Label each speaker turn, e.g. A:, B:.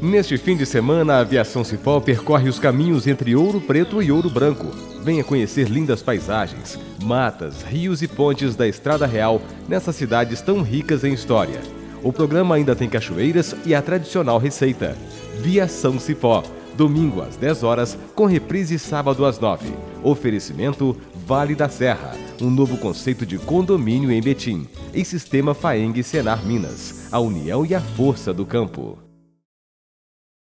A: Neste fim de semana, a Aviação Cipó percorre os caminhos entre Ouro Preto e Ouro Branco. Venha conhecer lindas paisagens, matas, rios e pontes da Estrada Real nessas cidades tão ricas em história. O programa ainda tem cachoeiras e a tradicional receita. Viação Cipó, domingo às 10 horas, com reprise sábado às 9. Oferecimento Vale da Serra, um novo conceito de condomínio em Betim. E Sistema Faeng Senar Minas, a união e a força do campo.